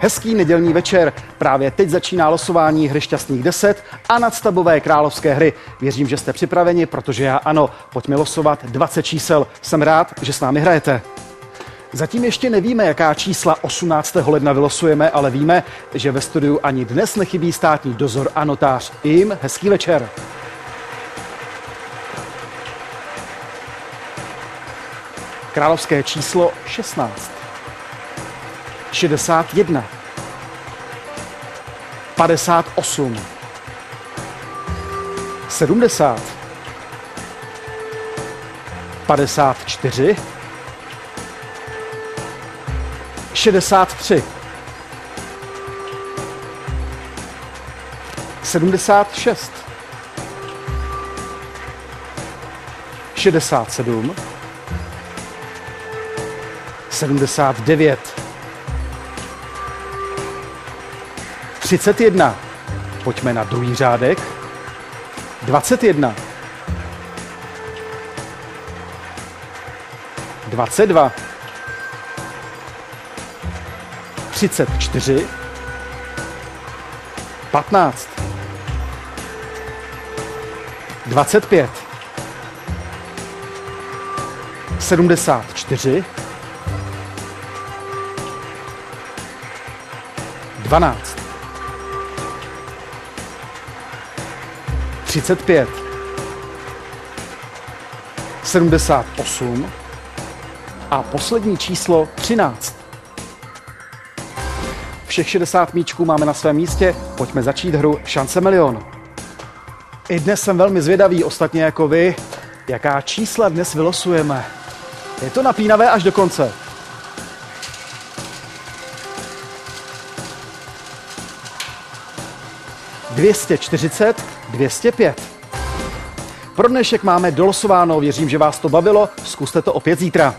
Hezký nedělní večer. Právě teď začíná losování hry Šťastných 10 a nadstavbové královské hry. Věřím, že jste připraveni, protože já ano. Pojďme losovat 20 čísel. Jsem rád, že s námi hrajete. Zatím ještě nevíme, jaká čísla 18. ledna vylosujeme, ale víme, že ve studiu ani dnes nechybí státní dozor a notář. Jim hezký večer. Královské číslo 16. 61. 58. 70. 54. 63. 76. 67. 79. 31. Pojďme na druhý řádek. 21. 22. 34. 15. 25. 74. 12. 35. 78. A poslední číslo 13. Všech 60 míčků máme na svém místě, pojďme začít hru Šance milion. I dnes jsem velmi zvědavý, ostatně jako vy, jaká čísla dnes vylosujeme. Je to napínavé až do konce. Dvěstě čtyřicet, dvěstě pět. Pro dnešek máme dolosováno, věřím, že vás to bavilo, zkuste to opět zítra.